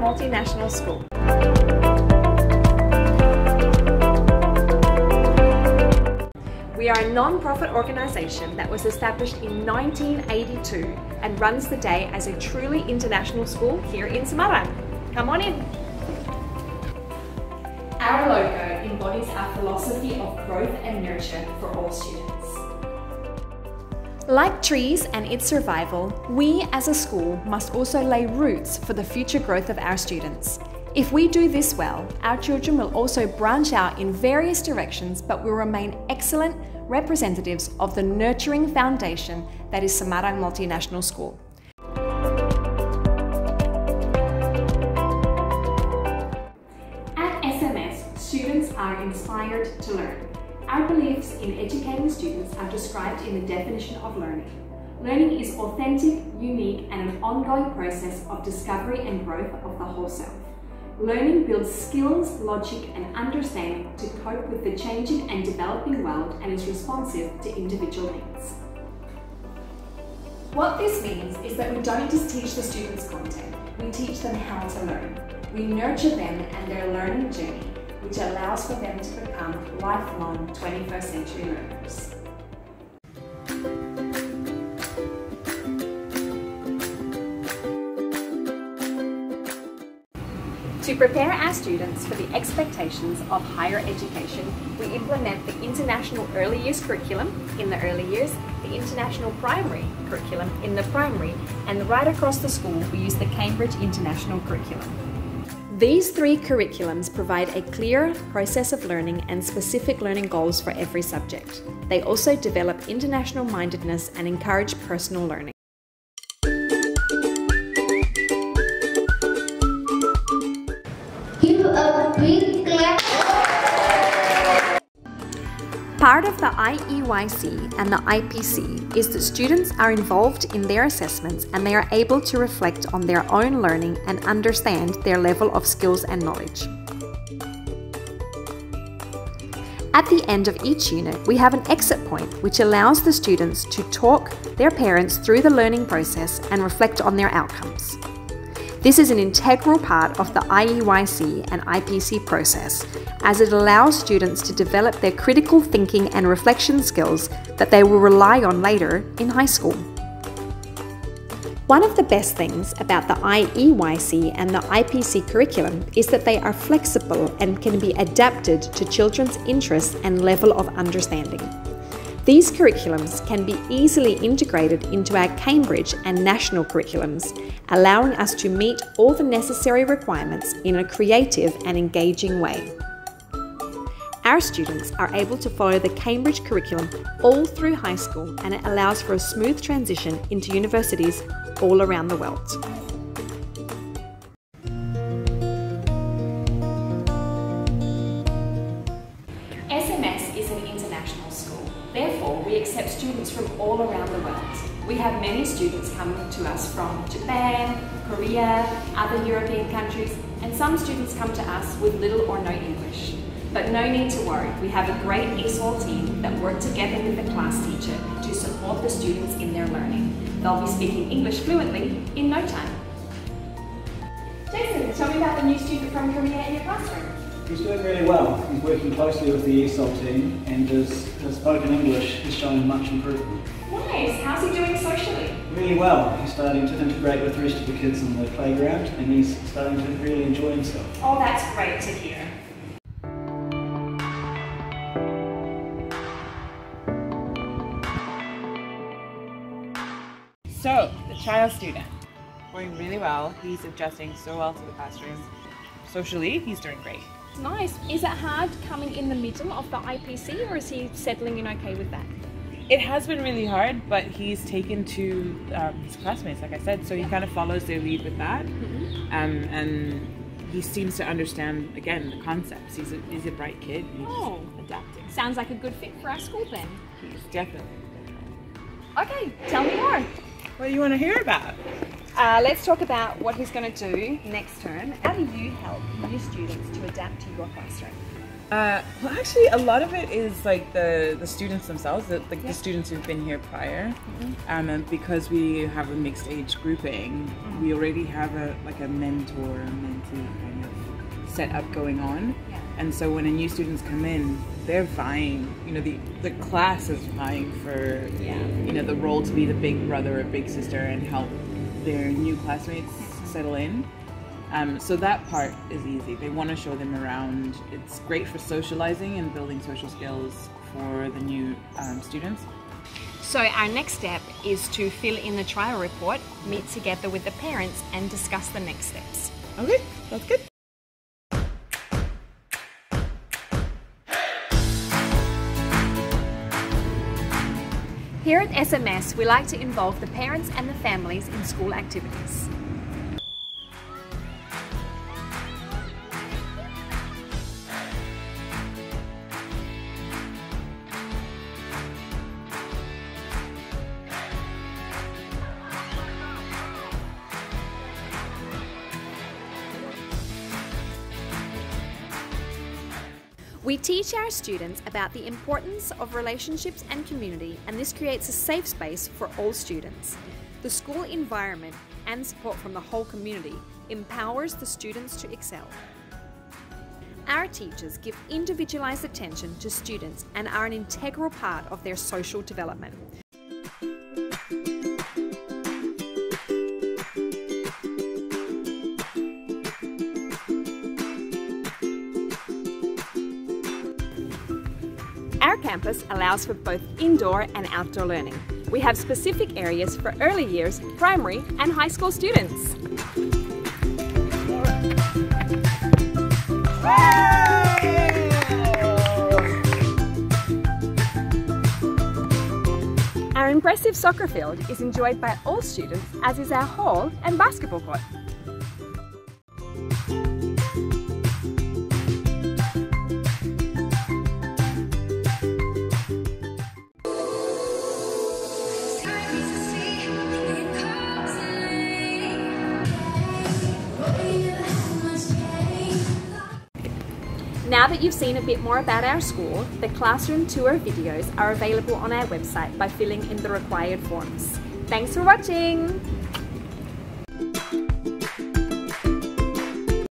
Multinational School. We are a non-profit organisation that was established in 1982 and runs the day as a truly international school here in Semarang. Come on in. Our logo embodies our philosophy of growth and nurture for all students. Like trees and its survival, we as a school must also lay roots for the future growth of our students. If we do this well, our children will also branch out in various directions but will remain excellent representatives of the nurturing foundation that is Semarang Multinational School. In educating students are described in the definition of learning. Learning is authentic, unique, and an ongoing process of discovery and growth of the whole self. Learning builds skills, logic, and understanding to cope with the changing and developing world and is responsive to individual needs. What this means is that we don't just teach the students content, we teach them how to learn. We nurture them and their learning journey, which allows for them to become lifelong 21st century learners. To prepare our students for the expectations of higher education, we implement the International Early Years curriculum in the early years, the International Primary curriculum in the primary, and right across the school we use the Cambridge International curriculum. These three curriculums provide a clear process of learning and specific learning goals for every subject. They also develop international mindedness and encourage personal learning. Part of the IEYC and the IPC is that students are involved in their assessments and they are able to reflect on their own learning and understand their level of skills and knowledge. At the end of each unit, we have an exit point which allows the students to talk their parents through the learning process and reflect on their outcomes. This is an integral part of the IEYC and IPC process as it allows students to develop their critical thinking and reflection skills that they will rely on later in high school. One of the best things about the IEYC and the IPC curriculum is that they are flexible and can be adapted to children's interests and level of understanding. These curriculums can be easily integrated into our Cambridge and national curriculums, allowing us to meet all the necessary requirements in a creative and engaging way. Our students are able to follow the Cambridge curriculum all through high school and it allows for a smooth transition into universities all around the world. An international school. Therefore, we accept students from all around the world. We have many students coming to us from Japan, Korea, other European countries, and some students come to us with little or no English. But no need to worry, we have a great ESOL team that work together with the class teacher to support the students in their learning. They'll be speaking English fluently in no time. Jason, tell me about the new student from Korea in your classroom. He's doing really well. He's working closely with the ESOL team and his, his spoken English is showing much improvement. Nice, how's he doing socially? Really well. He's starting to integrate with the rest of the kids in the playground and he's starting to really enjoy himself. Oh, that's great to hear. So, the child student, going really well. He's adjusting so well to the classroom. Socially, he's doing great. Nice. Is it hard coming in the middle of the IPC or is he settling in okay with that? It has been really hard, but he's taken to um, his classmates, like I said, so he kind of follows their lead with that. Um, and he seems to understand, again, the concepts. He's a, he's a bright kid. He's Oh. adapting. Sounds like a good fit for our school then. He's definitely. Okay, tell me more. What do you want to hear about? Uh, let's talk about what he's going to do next term. How do you help new students to adapt to your classroom? Uh, well, actually, a lot of it is like the the students themselves, the, like the students who've been here prior, um, and because we have a mixed age grouping, we already have a like a mentor, mentee kind of setup going on, and so when a new students come in, they're vying. You know, the the class is vying for you know the role to be the big brother or big sister and help their new classmates settle in. Um, so that part is easy. They want to show them around. It's great for socializing and building social skills for the new um, students. So, our next step is to fill in the trial report, meet together with the parents, and discuss the next steps. Okay, that's good. Here at SMS, we like to involve the parents and the families in school activities. We teach our students about the importance of relationships and community, and this creates a safe space for all students. The school environment and support from the whole community empowers the students to excel. Our teachers give individualised attention to students and are an integral part of their social development. Our campus allows for both indoor and outdoor learning. We have specific areas for early years, primary, and high school students. Our impressive soccer field is enjoyed by all students, as is our hall and basketball court. Now that you've seen a bit more about our school, the classroom tour videos are available on our website by filling in the required forms. Thanks for watching!